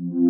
you